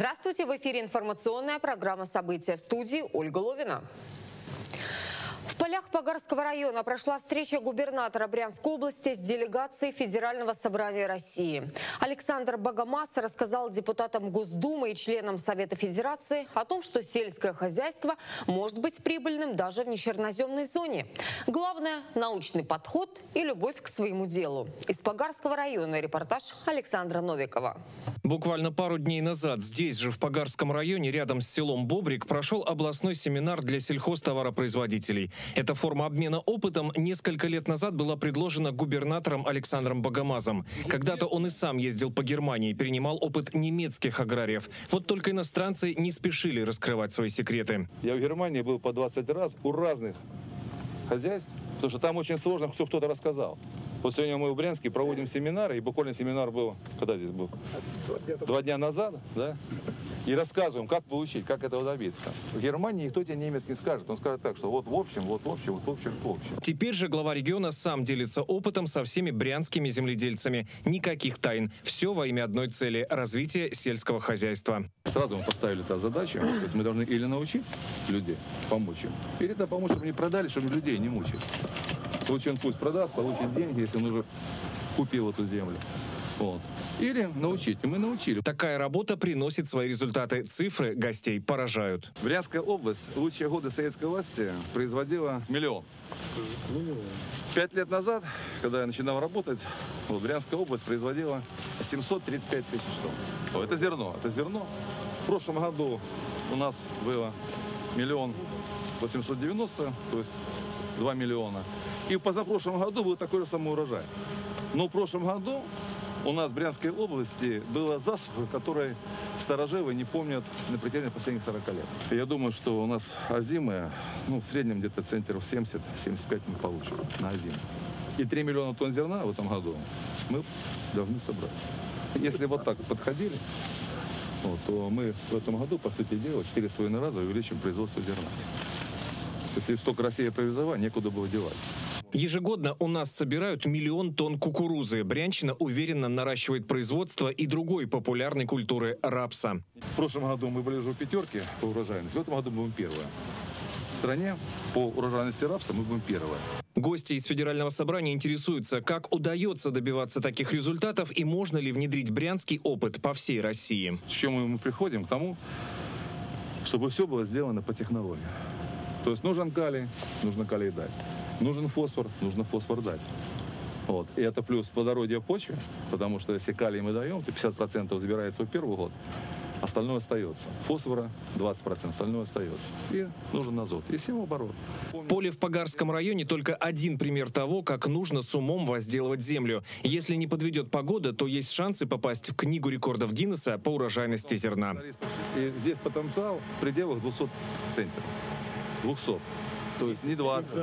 Здравствуйте, в эфире информационная программа «События» в студии Ольга Ловина. Полях Погарского района прошла встреча губернатора Брянской области с делегацией Федерального собрания России. Александр Богомаз рассказал депутатам Госдумы и членам Совета Федерации о том, что сельское хозяйство может быть прибыльным даже в нечерноземной зоне. Главное – научный подход и любовь к своему делу. Из Погарского района репортаж Александра Новикова. Буквально пару дней назад здесь же, в Погарском районе, рядом с селом Бобрик, прошел областной семинар для сельхозтоваропроизводителей. Эта форма обмена опытом несколько лет назад была предложена губернатором Александром Богомазом. Когда-то он и сам ездил по Германии, перенимал опыт немецких аграриев. Вот только иностранцы не спешили раскрывать свои секреты. Я в Германии был по 20 раз у разных хозяйств, потому что там очень сложно, все кто-то рассказал. Вот сегодня мы в Брянске проводим семинары, и буквально семинар был, когда здесь был? Два дня назад, да? И рассказываем, как получить, как этого добиться. В Германии никто тебе немец не скажет. Он скажет так, что вот в общем, вот в общем, вот в общем, в общем. Теперь же глава региона сам делится опытом со всеми брянскими земледельцами. Никаких тайн. Все во имя одной цели – развития сельского хозяйства. Сразу мы поставили эту задачу. То есть мы должны или научить людей, помочь им, или да, помочь, чтобы не продали, чтобы людей не мучить. Лучше он пусть продаст, получит деньги, если он уже купил эту землю. Вот. Или научить. И мы научили. Такая работа приносит свои результаты. Цифры гостей поражают. Брянская область в лучшие годы советской власти производила миллион. Пять лет назад, когда я начинал работать, вот, Брянская область производила 735 тысяч тонн. Это зерно, это зерно. В прошлом году у нас было миллион 890, то есть 2 миллиона. И в позапрошлом году был такой же самый урожай. Но в прошлом году у нас в Брянской области была засуха, которой старожилы не помнят на протяжении последних 40 лет. Я думаю, что у нас озимые, ну, в среднем где-то центров 70-75 мы получим на озиму. И 3 миллиона тонн зерна в этом году мы должны собрать. Если вот так подходили, вот, то мы в этом году, по сути дела, 4,5 раза увеличим производство зерна. Если столько Россия привезла, некуда было девать. Ежегодно у нас собирают миллион тонн кукурузы. Брянщина уверенно наращивает производство и другой популярной культуры – рапса. В прошлом году мы были уже в пятерке по урожайности, в этом году мы будем первые. В стране по урожайности рапса мы будем первые. Гости из Федерального собрания интересуются, как удается добиваться таких результатов и можно ли внедрить брянский опыт по всей России. С чем мы приходим? К тому, чтобы все было сделано по технологии. То есть нужен калий, нужно калий дать. Нужен фосфор, нужно фосфор дать. Вот. И это плюс плодородие почвы, потому что если калий мы даем, то 50% забирается в первый год, остальное остается. Фосфора 20%, остальное остается. И нужен азот. И всего оборот. Поле в Погарском районе только один пример того, как нужно с умом возделывать землю. Если не подведет погода, то есть шансы попасть в книгу рекордов Гиннесса по урожайности зерна. И здесь потенциал в пределах 200 центнеров. 200. То есть не 20,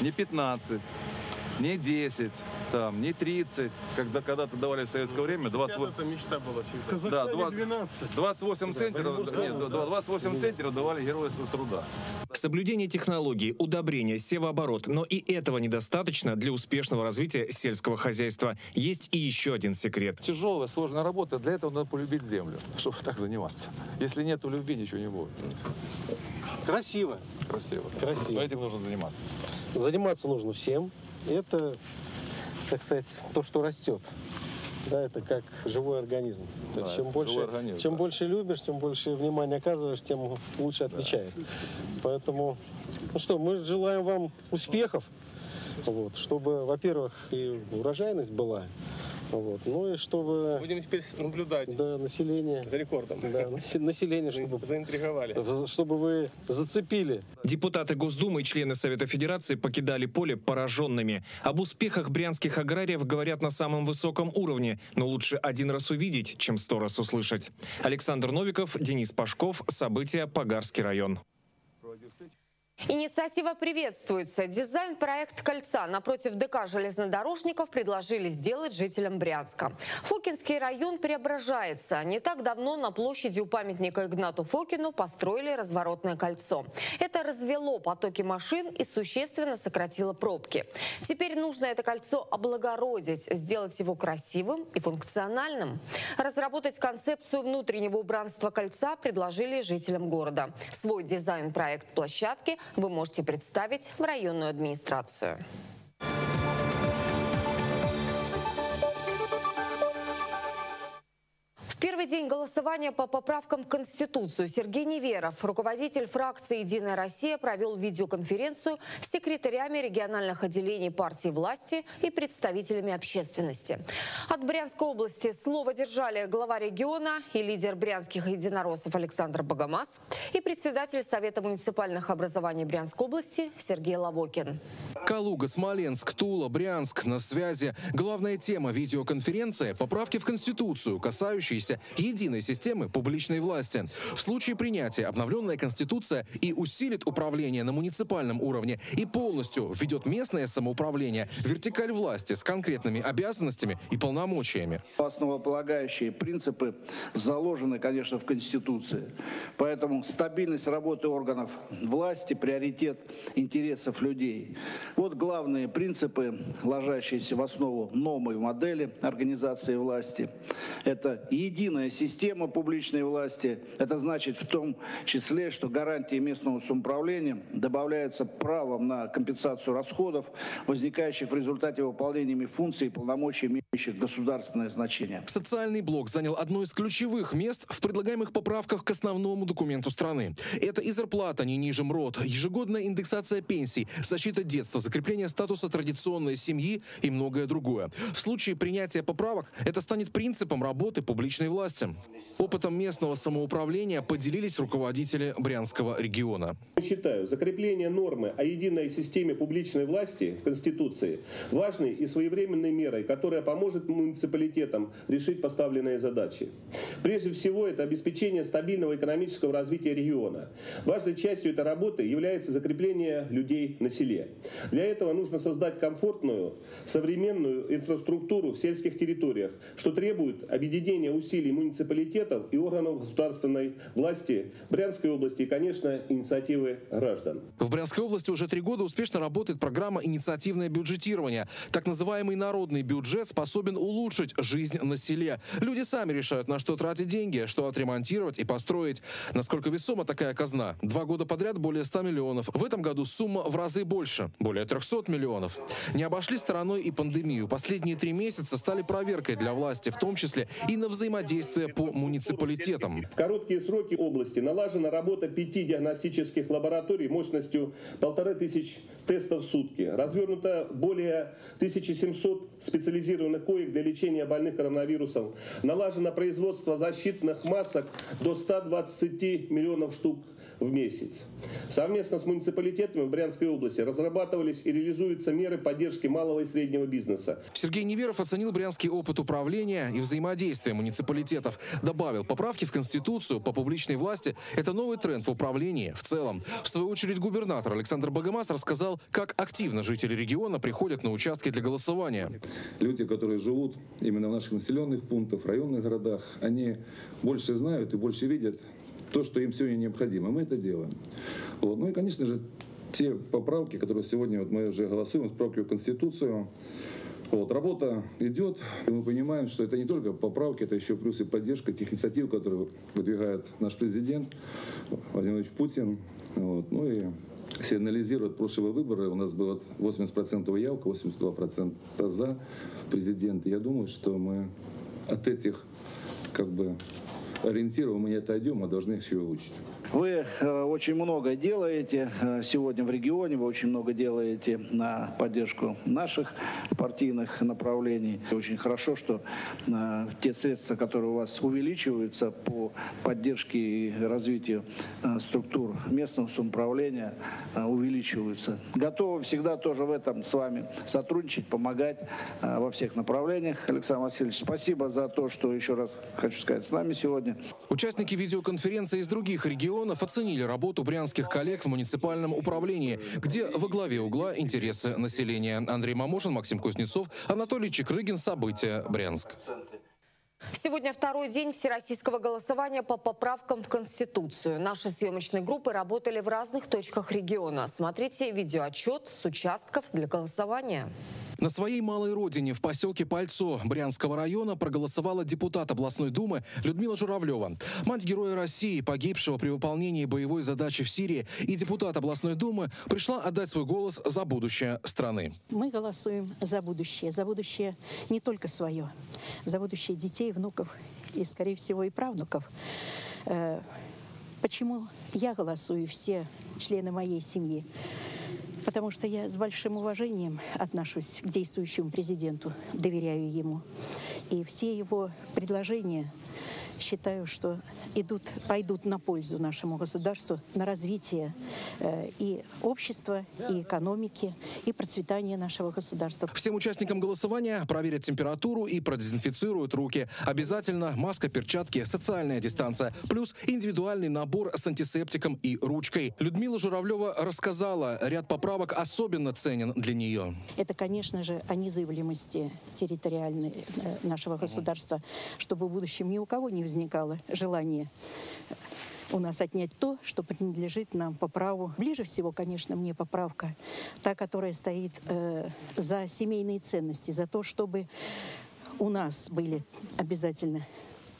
не 15, не 10, там, не 30, когда когда-то давали в советское время 28... Это мечта была всегда. Да, 20, 28 центнеров, нет, 28 центнеров давали герои труда. Соблюдение технологий, удобрения, севооборот. Но и этого недостаточно для успешного развития сельского хозяйства. Есть и еще один секрет. Тяжелая, сложная работа. Для этого надо полюбить землю, чтобы так заниматься. Если нет любви, ничего не будет. Красиво. Красиво. Красиво. Но этим нужно заниматься. Заниматься нужно всем. Это, так сказать, то, что растет. Да, это как живой организм. То есть Да, чем больше, организм, чем да. больше любишь, тем больше внимания оказываешь, тем лучше отвечает. Поэтому, ну что, мы желаем вам успехов, вот, чтобы, во-первых, и урожайность была, вот, ну и чтобы Будем теперь наблюдать да, население, за рекордом. да, насе- население, чтобы, Заинтриговали. чтобы вы зацепили Депутаты Госдумы и члены Совета Федерации покидали поле пораженными. Об успехах брянских аграриев говорят на самом высоком уровне, но лучше один раз увидеть, чем сто раз услышать. Александр Новиков, Денис Пашков. События. Погарский район. Инициатива приветствуется. Дизайн-проект кольца напротив ДК железнодорожников предложили сделать жителям Брянска. Фокинский район преображается. Не так давно на площади у памятника Игнату Фокину построили разворотное кольцо. Это развело потоки машин и существенно сократило пробки. Теперь нужно это кольцо облагородить, сделать его красивым и функциональным. Разработать концепцию внутреннего убранства кольца предложили жителям города. Свой дизайн-проект площадки вы можете представить в районную администрацию. В первый день голосования по поправкам в Конституцию Сергей Неверов, руководитель фракции «Единая Россия», провел видеоконференцию с секретарями региональных отделений партии власти и представителями общественности. От Брянской области слово держали глава региона и лидер брянских единороссов Александр Богомаз и председатель Совета муниципальных образований Брянской области Сергей Лавокин. Калуга, Смоленск, Тула, Брянск на связи. Главная тема видеоконференции – поправки в Конституцию, касающиеся единой системы публичной власти. В случае принятия обновленная Конституция и усилит управление на муниципальном уровне и полностью введет местное самоуправление, вертикаль власти с конкретными обязанностями и полномочиями. Основополагающие принципы заложены, конечно, в Конституции. Поэтому стабильность работы органов власти, приоритет интересов людей. Вот главные принципы, ложащиеся в основу новой модели организации власти. Это единый единая система публичной власти. Это значит в том числе, что гарантии местного самоуправления добавляются правом на компенсацию расходов, возникающих в результате выполнения функций и полномочий, имеющих государственное значение. Социальный блок занял одно из ключевых мест в предлагаемых поправках к основному документу страны. Это и зарплата не ниже МРОД, ежегодная индексация пенсий, защита детства, закрепление статуса традиционной семьи и многое другое. В случае принятия поправок это станет принципом работы публичной власти власти. Опытом местного самоуправления поделились руководители Брянского региона. Считаю, закрепление нормы о единой системе публичной власти в Конституции важной и своевременной мерой, которая поможет муниципалитетам решить поставленные задачи. Прежде всего, это обеспечение стабильного экономического развития региона. Важной частью этой работы является закрепление людей на селе. Для этого нужно создать комфортную, современную инфраструктуру в сельских территориях, что требует объединения усилий муниципалитетов и органов государственной власти Брянской области и, конечно, инициативы граждан. В Брянской области уже три года успешно работает программа «Инициативное бюджетирование». Так называемый народный бюджет способен улучшить жизнь на селе. Люди сами решают, на что тратить деньги, что отремонтировать и построить. Насколько весома такая казна? Два года подряд более 100 миллионов. В этом году сумма в разы больше, более 300 миллионов. Не обошли стороной и пандемию. Последние три месяца стали проверкой для власти, в том числе и на взаимодействие взаимодействия по муниципалитетам. В короткие сроки области налажена работа пяти диагностических лабораторий мощностью полторы тысяч тестов в сутки. Развернуто более 1700 специализированных коек для лечения больных коронавирусом. Налажено производство защитных масок до 120 миллионов штук в месяц. Совместно с муниципалитетами в Брянской области разрабатывались и реализуются меры поддержки малого и среднего бизнеса. Сергей Неверов оценил брянский опыт управления и взаимодействия муниципалитетов. Добавил, поправки в Конституцию по публичной власти – это новый тренд в управлении в целом. В свою очередь губернатор Александр Богомаз рассказал, как активно жители региона приходят на участки для голосования. Люди, которые живут именно в наших населенных пунктах, в районных городах, они больше знают и больше видят то, что им сегодня необходимо. Мы это делаем. Вот. Ну и, конечно же, те поправки, которые сегодня вот мы уже голосуем, поправки в Конституцию, вот, работа идет, и мы понимаем, что это не только поправки, это еще плюс и поддержка тех инициатив, которые выдвигает наш президент Владимир Владимирович Путин. Вот, ну и если анализировать прошлые выборы, у нас было 80% явка, 82% за президента. Я думаю, что мы от этих как бы ориентиров мы не отойдем, а должны их еще выучить. Вы э, очень много делаете э, сегодня в регионе, вы очень много делаете на поддержку наших партийных направлений. Очень хорошо, что э, те средства, которые у вас увеличиваются по поддержке и развитию структур местного самоуправления, увеличиваются. Готовы всегда тоже в этом с вами сотрудничать, помогать во всех направлениях. Александр Васильевич, спасибо за то, что еще раз хочу сказать с нами сегодня. Участники видеоконференции из других регионов районов оценили работу брянских коллег в муниципальном управлении, где во главе угла интересы населения. Андрей Мамошин, Максим Кузнецов, Анатолий Чекрыгин. События. Брянск. Сегодня второй день всероссийского голосования по поправкам в Конституцию. Наши съемочные группы работали в разных точках региона. Смотрите видеоотчет с участков для голосования. На своей малой родине в поселке Пальцо Брянского района проголосовала депутат областной думы Людмила Журавлева. Мать Героя России, погибшего при выполнении боевой задачи в Сирии, и депутат областной думы пришла отдать свой голос за будущее страны. Мы голосуем за будущее. За будущее не только свое, за будущее детей, внуков и, скорее всего, и правнуков. Э, почему я голосую, все члены моей семьи? потому что я с большим уважением отношусь к действующему президенту, доверяю ему. И все его предложения считаю, что идут, пойдут на пользу нашему государству, на развитие э, и общества, и экономики, и процветания нашего государства. Всем участникам голосования проверят температуру и продезинфицируют руки. Обязательно маска, перчатки, социальная дистанция, плюс индивидуальный набор с антисептиком и ручкой. Людмила Журавлева рассказала, ряд поправок особенно ценен для нее. Это, конечно же, о незыблемости территориальной э, нашего государства, чтобы в будущем ни у кого не возникало желание у нас отнять то, что принадлежит нам по праву. Ближе всего, конечно, мне поправка, та, которая стоит э, за семейные ценности, за то, чтобы у нас были обязательно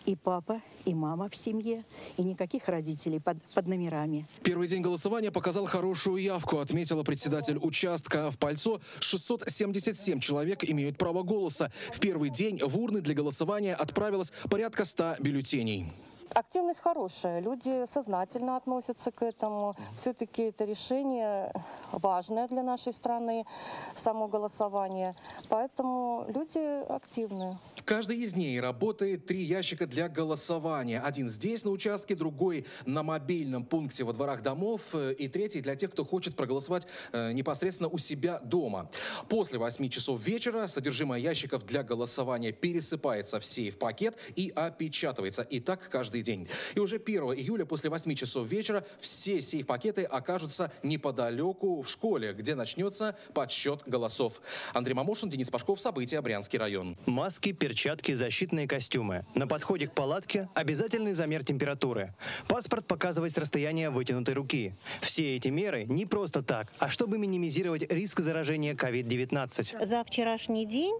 и папа, и мама в семье, и никаких родителей под, под номерами. Первый день голосования показал хорошую явку, отметила председатель участка. В Пальцо 677 человек имеют право голоса. В первый день в урны для голосования отправилось порядка 100 бюллетеней. Активность хорошая, люди сознательно относятся к этому. Все-таки это решение важное для нашей страны, само голосование. Поэтому люди активные. Каждый из ней работает три ящика для голосования. Один здесь на участке, другой на мобильном пункте во дворах домов э, и третий для тех, кто хочет проголосовать э, непосредственно у себя дома. После 8 часов вечера содержимое ящиков для голосования пересыпается в сейф-пакет и опечатывается. И так каждый день. И уже 1 июля после 8 часов вечера все сейф-пакеты окажутся неподалеку в школе, где начнется подсчет голосов. Андрей Мамошин, Денис Пашков, События, Брянский район. Маски, перчатки, защитные костюмы. На подходе к палатке обязательный замер температуры. Паспорт показывать с расстояния вытянутой руки. Все эти меры не просто так, а чтобы минимизировать риск заражения COVID-19. За вчерашний день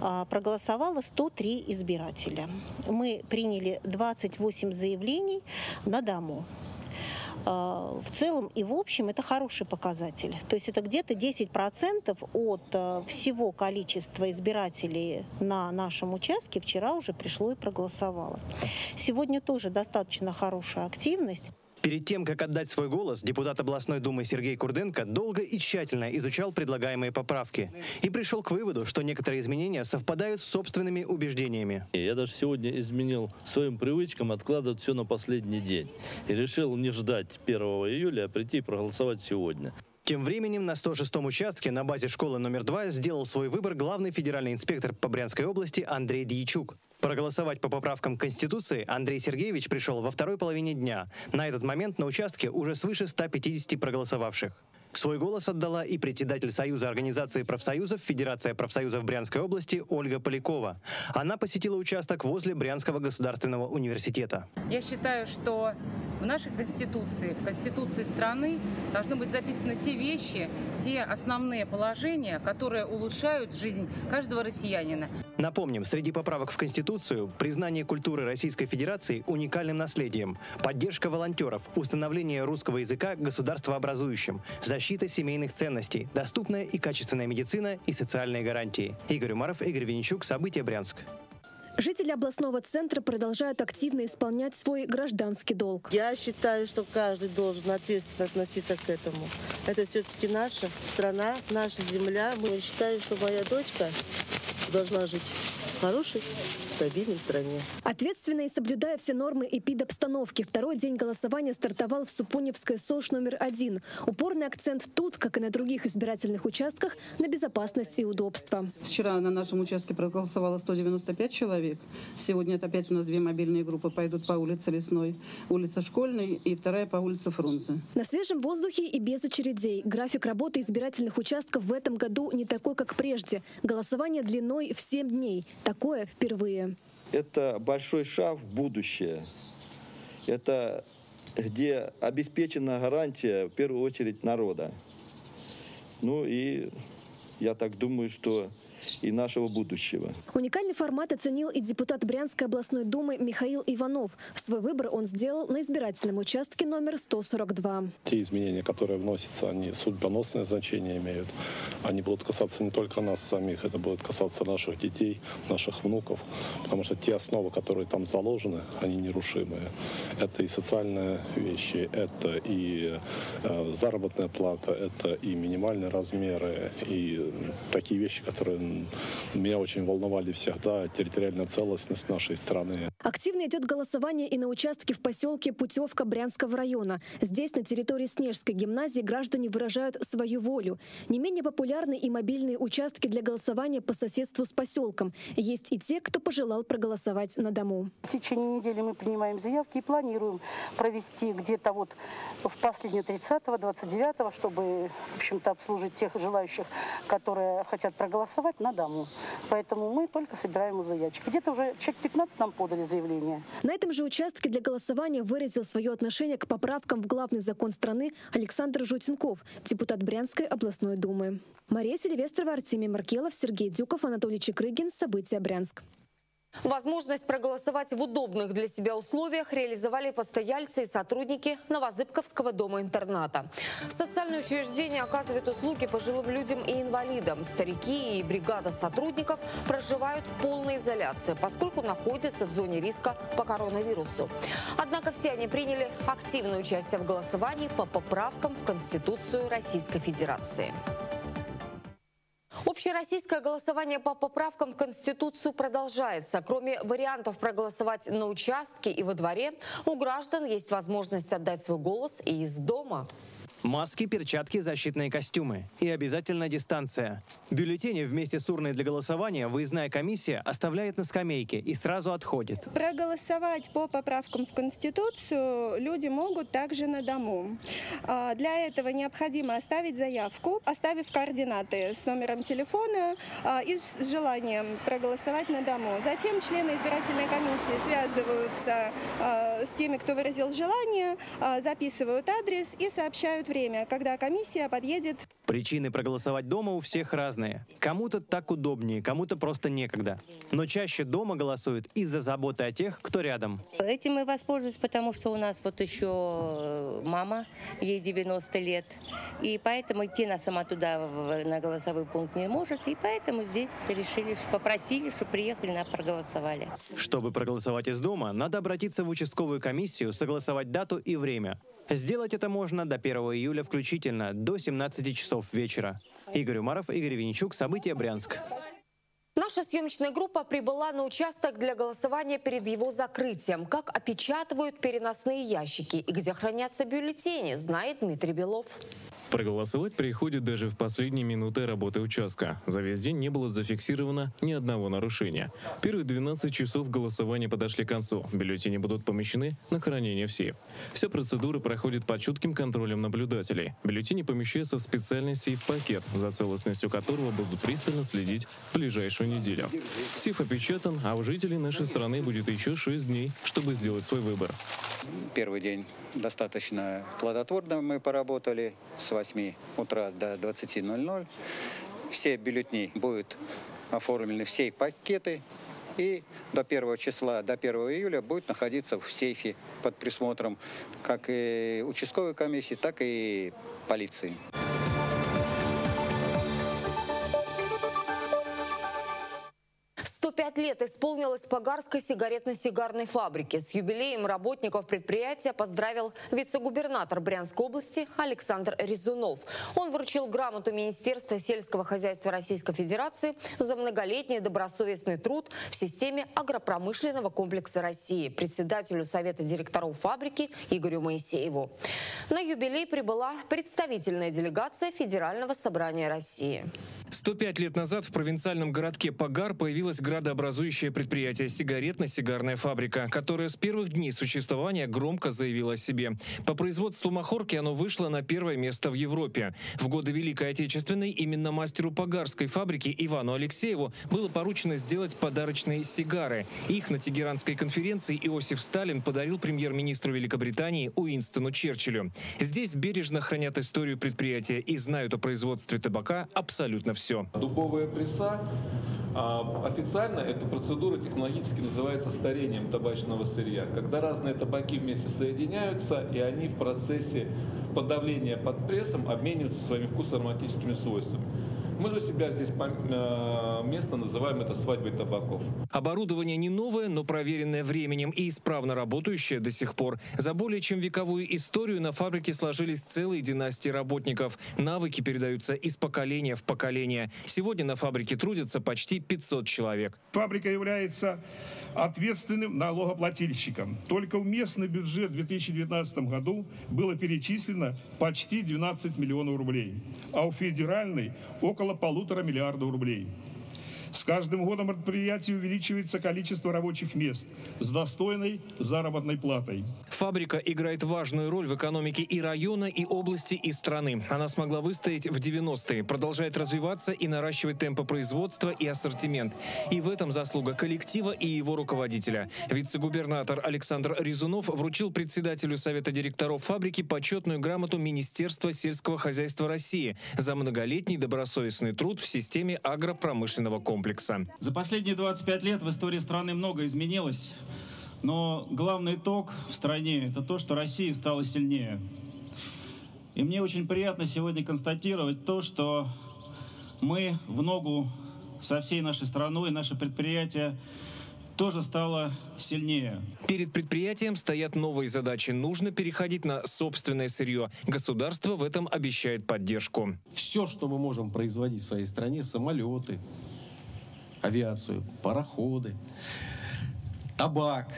а, проголосовало 103 избирателя. Мы приняли 28 заявлений на дому. А, в целом и в общем это хороший показатель. То есть это где-то 10% от а, всего количества избирателей на нашем участке вчера уже пришло и проголосовало. Сегодня тоже достаточно хорошая активность. Перед тем, как отдать свой голос, депутат областной думы Сергей Курденко долго и тщательно изучал предлагаемые поправки и пришел к выводу, что некоторые изменения совпадают с собственными убеждениями. Я даже сегодня изменил своим привычкам откладывать все на последний день и решил не ждать 1 июля, а прийти и проголосовать сегодня. Тем временем на 106-м участке на базе школы номер 2 сделал свой выбор главный федеральный инспектор по Брянской области Андрей Дьячук. Проголосовать по поправкам Конституции Андрей Сергеевич пришел во второй половине дня. На этот момент на участке уже свыше 150 проголосовавших. Свой голос отдала и председатель Союза организации профсоюзов Федерация профсоюзов Брянской области Ольга Полякова. Она посетила участок возле Брянского государственного университета. Я считаю, что в нашей Конституции, в Конституции страны должны быть записаны те вещи, те основные положения, которые улучшают жизнь каждого россиянина. Напомним, среди поправок в Конституцию признание культуры Российской Федерации уникальным наследием, поддержка волонтеров, установление русского языка государствообразующим, защита семейных ценностей, доступная и качественная медицина и социальные гарантии. Игорь Умаров, Игорь Венечук, События Брянск. Жители областного центра продолжают активно исполнять свой гражданский долг. Я считаю, что каждый должен ответственно относиться к этому. Это все-таки наша страна, наша земля. Мы считаем, что моя дочка должна жить хорошей, стабильной стране. Ответственно и соблюдая все нормы эпидобстановки, второй день голосования стартовал в Супуневской СОЖ номер один. Упорный акцент тут, как и на других избирательных участках, на безопасность и удобство. Вчера на нашем участке проголосовало 195 человек. Сегодня это опять у нас две мобильные группы пойдут по улице Лесной, улица Школьной и вторая по улице Фрунзе. На свежем воздухе и без очередей. График работы избирательных участков в этом году не такой, как прежде. Голосование длиной в 7 дней. Такое впервые. Это большой шаг в будущее. Это где обеспечена гарантия, в первую очередь, народа. Ну и я так думаю, что и нашего будущего. Уникальный формат оценил и депутат Брянской областной думы Михаил Иванов. Свой выбор он сделал на избирательном участке номер 142. Те изменения, которые вносятся, они судьбоносное значение имеют. Они будут касаться не только нас самих, это будет касаться наших детей, наших внуков, потому что те основы, которые там заложены, они нерушимые. Это и социальные вещи, это и э, заработная плата, это и минимальные размеры, и такие вещи, которые меня очень волновали всегда территориальная целостность нашей страны. Активно идет голосование и на участке в поселке Путевка Брянского района. Здесь, на территории Снежской гимназии, граждане выражают свою волю. Не менее популярны и мобильные участки для голосования по соседству с поселком. Есть и те, кто пожелал проголосовать на дому. В течение недели мы принимаем заявки и планируем провести где-то вот в последнюю 30-го, 29-го, чтобы, в общем-то, обслужить тех желающих, которые хотят проголосовать на дому. Поэтому мы только собираем у заявочек. Где-то уже человек 15 нам подали заявление. На этом же участке для голосования выразил свое отношение к поправкам в главный закон страны Александр Жутенков, депутат Брянской областной думы. Мария Сильвестрова, Артемий Маркелов, Сергей Дюков, Анатолий Чекрыгин. События Брянск. Возможность проголосовать в удобных для себя условиях реализовали постояльцы и сотрудники Новозыбковского дома-интерната. Социальное учреждение оказывает услуги пожилым людям и инвалидам. Старики и бригада сотрудников проживают в полной изоляции, поскольку находятся в зоне риска по коронавирусу. Однако все они приняли активное участие в голосовании по поправкам в Конституцию Российской Федерации. Общероссийское голосование по поправкам в Конституцию продолжается. Кроме вариантов проголосовать на участке и во дворе, у граждан есть возможность отдать свой голос и из дома. Маски, перчатки, защитные костюмы. И обязательно дистанция. Бюллетени вместе с урной для голосования выездная комиссия оставляет на скамейке и сразу отходит. Проголосовать по поправкам в Конституцию люди могут также на дому. А, для этого необходимо оставить заявку, оставив координаты с номером телефона а, и с желанием проголосовать на дому. Затем члены избирательной комиссии связываются а, с теми, кто выразил желание, записывают адрес и сообщают время, когда комиссия подъедет. Причины проголосовать дома у всех разные. Кому-то так удобнее, кому-то просто некогда. Но чаще дома голосуют из-за заботы о тех, кто рядом. Этим мы воспользуемся, потому что у нас вот еще э, мама, ей 90 лет. И поэтому идти она сама туда на голосовой пункт не может. И поэтому здесь решили, попросили, чтобы приехали, на проголосовали. Чтобы проголосовать из дома, надо обратиться в участковую комиссию, согласовать дату и время. Сделать это можно до 1 июля включительно, до 17 часов вечера. Игорь Умаров, Игорь Винчук, События Брянск. Наша съемочная группа прибыла на участок для голосования перед его закрытием. Как опечатывают переносные ящики и где хранятся бюллетени, знает Дмитрий Белов. Проголосовать приходит даже в последние минуты работы участка. За весь день не было зафиксировано ни одного нарушения. Первые 12 часов голосования подошли к концу. Бюллетени будут помещены на хранение в сейф. Вся процедура проходит под чутким контролем наблюдателей. Бюллетени помещаются в специальный сейф-пакет, за целостностью которого будут пристально следить в ближайшую неделю. Сейф опечатан, а у жителей нашей страны будет еще 6 дней, чтобы сделать свой выбор. Первый день достаточно плодотворно мы поработали с 8 утра до 20.00. Все бюллетни будут оформлены, все пакеты, и до 1 числа, до 1 июля будет находиться в сейфе под присмотром как и участковой комиссии, так и полиции. Лет исполнилось Погарской сигаретно-сигарной фабрике. С юбилеем работников предприятия поздравил вице-губернатор Брянской области Александр Резунов. Он вручил грамоту Министерства сельского хозяйства Российской Федерации за многолетний добросовестный труд в системе агропромышленного комплекса России председателю Совета директоров фабрики Игорю Моисееву. На юбилей прибыла представительная делегация Федерального собрания России. 105 лет назад в провинциальном городке Пагар появилось градообразующее предприятие «Сигаретно-сигарная фабрика», которое с первых дней существования громко заявило о себе. По производству махорки оно вышло на первое место в Европе. В годы Великой Отечественной именно мастеру Пагарской фабрики Ивану Алексееву было поручено сделать подарочные сигары. Их на Тегеранской конференции Иосиф Сталин подарил премьер-министру Великобритании Уинстону Черчиллю. Здесь бережно хранят историю предприятия и знают о производстве табака абсолютно все. Дубовая пресса а, официально эта процедура технологически называется старением табачного сырья, когда разные табаки вместе соединяются, и они в процессе подавления под прессом обмениваются своими вкусоароматическими свойствами. Мы же себя здесь э, местно называем это свадьбой табаков. Оборудование не новое, но проверенное временем и исправно работающее до сих пор. За более чем вековую историю на фабрике сложились целые династии работников. Навыки передаются из поколения в поколение. Сегодня на фабрике трудятся почти 500 человек. Фабрика является ответственным налогоплательщиком. Только в местный бюджет в 2019 году было перечислено почти 12 миллионов рублей, а у федеральной около полутора миллиардов рублей. С каждым годом предприятия увеличивается количество рабочих мест с достойной заработной платой. Фабрика играет важную роль в экономике и района, и области, и страны. Она смогла выстоять в 90-е, продолжает развиваться и наращивать темпы производства и ассортимент. И в этом заслуга коллектива и его руководителя. Вице-губернатор Александр Резунов вручил председателю Совета директоров фабрики почетную грамоту Министерства сельского хозяйства России за многолетний добросовестный труд в системе агропромышленного комплекса комплекса. За последние 25 лет в истории страны многое изменилось, но главный итог в стране – это то, что Россия стала сильнее. И мне очень приятно сегодня констатировать то, что мы в ногу со всей нашей страной, наше предприятие тоже стало сильнее. Перед предприятием стоят новые задачи. Нужно переходить на собственное сырье. Государство в этом обещает поддержку. Все, что мы можем производить в своей стране, самолеты, авиацию, пароходы, табак,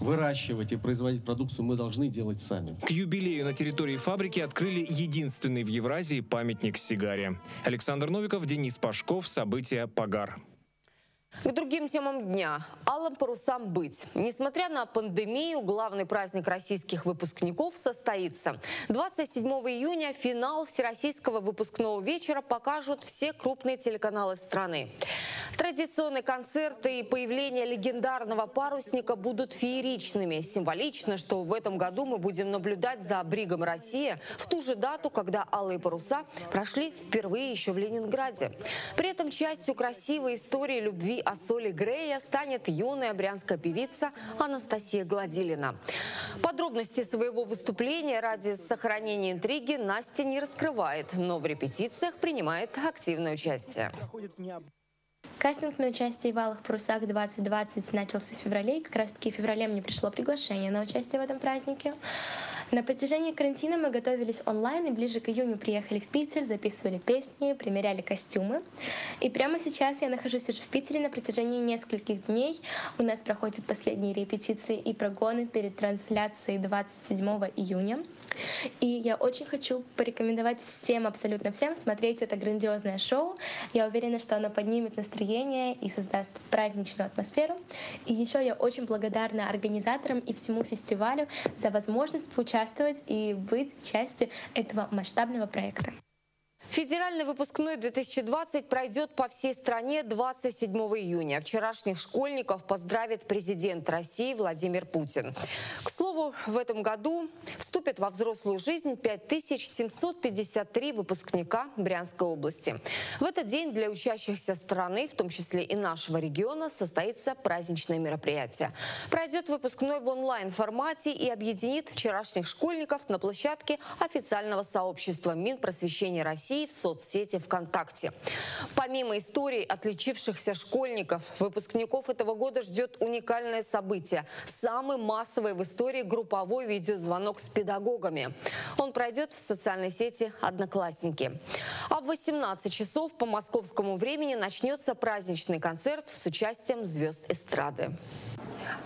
выращивать и производить продукцию мы должны делать сами. К юбилею на территории фабрики открыли единственный в Евразии памятник сигаре. Александр Новиков, Денис Пашков. События «Погар». К другим темам дня. Алым парусам быть. Несмотря на пандемию, главный праздник российских выпускников состоится. 27 июня финал Всероссийского выпускного вечера покажут все крупные телеканалы страны. Традиционные концерты и появление легендарного парусника будут фееричными. Символично, что в этом году мы будем наблюдать за Бригом Россия в ту же дату, когда алые паруса прошли впервые еще в Ленинграде. При этом частью красивой истории любви о соли Грея станет юная брянская певица Анастасия Гладилина. Подробности своего выступления ради сохранения интриги Настя не раскрывает, но в репетициях принимает активное участие. Кастинг на участие в «Алых парусах 2020» начался в феврале, и как раз-таки в феврале мне пришло приглашение на участие в этом празднике. На протяжении карантина мы готовились онлайн и ближе к июню приехали в Питер, записывали песни, примеряли костюмы. И прямо сейчас я нахожусь уже в Питере на протяжении нескольких дней. У нас проходят последние репетиции и прогоны перед трансляцией 27 июня. И я очень хочу порекомендовать всем, абсолютно всем, смотреть это грандиозное шоу. Я уверена, что оно поднимет настроение и создаст праздничную атмосферу. И еще я очень благодарна организаторам и всему фестивалю за возможность поучаствовать участвовать и быть частью этого масштабного проекта. Федеральный выпускной 2020 пройдет по всей стране 27 июня. Вчерашних школьников поздравит президент России Владимир Путин. К слову, в этом году вступят во взрослую жизнь 5753 выпускника Брянской области. В этот день для учащихся страны, в том числе и нашего региона, состоится праздничное мероприятие. Пройдет выпускной в онлайн-формате и объединит вчерашних школьников на площадке официального сообщества Минпросвещения России России в соцсети ВКонтакте. Помимо историй отличившихся школьников, выпускников этого года ждет уникальное событие – самый массовый в истории групповой видеозвонок с педагогами. Он пройдет в социальной сети «Одноклассники». А в 18 часов по московскому времени начнется праздничный концерт с участием звезд эстрады.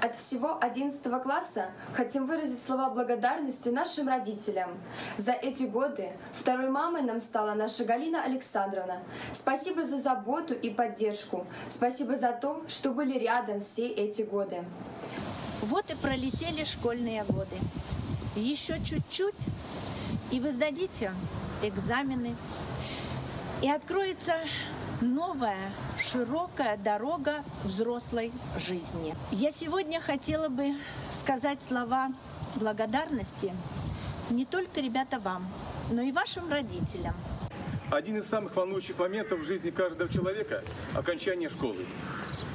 От всего 11 класса хотим выразить слова благодарности нашим родителям. За эти годы второй мамой нам стала наша Галина Александровна. Спасибо за заботу и поддержку. Спасибо за то, что были рядом все эти годы. Вот и пролетели школьные годы. Еще чуть-чуть, и вы сдадите экзамены. И откроется новая широкая дорога взрослой жизни. Я сегодня хотела бы сказать слова благодарности не только, ребята, вам, но и вашим родителям. Один из самых волнующих моментов в жизни каждого человека – окончание школы.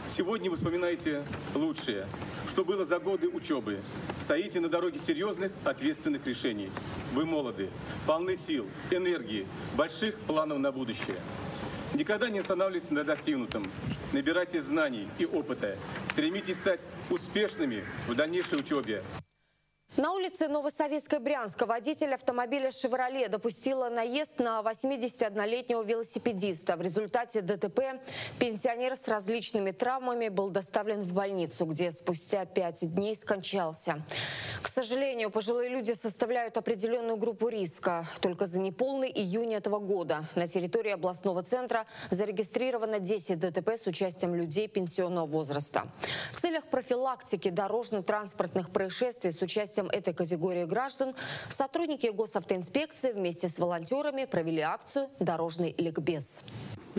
Сегодня вы вспоминаете лучшее, что было за годы учебы. Стоите на дороге серьезных, ответственных решений. Вы молоды, полны сил, энергии, больших планов на будущее. Никогда не останавливайтесь на достигнутом. Набирайте знаний и опыта. Стремитесь стать успешными в дальнейшей учебе. На улице Новосоветской Брянска водитель автомобиля «Шевроле» допустила наезд на 81-летнего велосипедиста. В результате ДТП пенсионер с различными травмами был доставлен в больницу, где спустя пять дней скончался. К сожалению, пожилые люди составляют определенную группу риска. Только за неполный июнь этого года на территории областного центра зарегистрировано 10 ДТП с участием людей пенсионного возраста. В целях профилактики дорожно-транспортных происшествий с участием этой категории граждан сотрудники госавтоинспекции вместе с волонтерами провели акцию «Дорожный ликбез».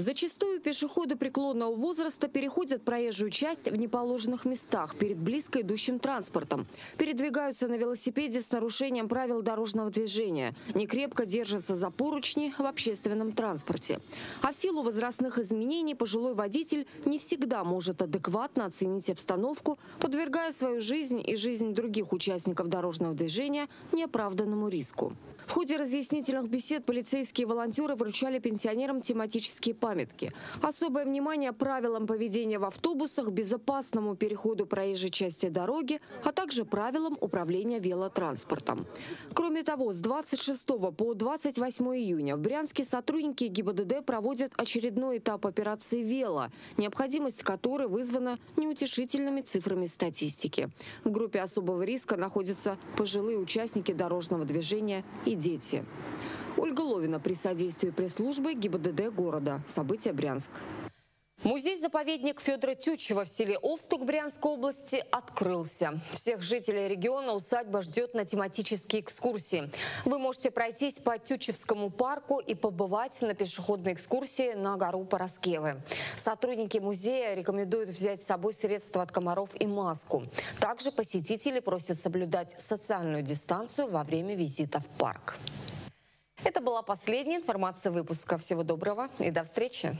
Зачастую пешеходы преклонного возраста переходят проезжую часть в неположенных местах перед близко идущим транспортом. Передвигаются на велосипеде с нарушением правил дорожного движения. Некрепко держатся за поручни в общественном транспорте. А в силу возрастных изменений пожилой водитель не всегда может адекватно оценить обстановку, подвергая свою жизнь и жизнь других участников дорожного движения неоправданному риску. В ходе разъяснительных бесед полицейские волонтеры вручали пенсионерам тематические памятки. Особое внимание правилам поведения в автобусах, безопасному переходу проезжей части дороги, а также правилам управления велотранспортом. Кроме того, с 26 по 28 июня в Брянске сотрудники ГИБДД проводят очередной этап операции «Вело», необходимость которой вызвана неутешительными цифрами статистики. В группе особого риска находятся пожилые участники дорожного движения и дети. Ольга Ловина при содействии пресс-службы ГИБДД города. События Брянск. Музей-заповедник Федора Тютчева в селе Овстук Брянской области открылся. Всех жителей региона усадьба ждет на тематические экскурсии. Вы можете пройтись по Тютчевскому парку и побывать на пешеходной экскурсии на гору Пороскевы. Сотрудники музея рекомендуют взять с собой средства от комаров и маску. Также посетители просят соблюдать социальную дистанцию во время визита в парк. Это была последняя информация выпуска. Всего доброго и до встречи.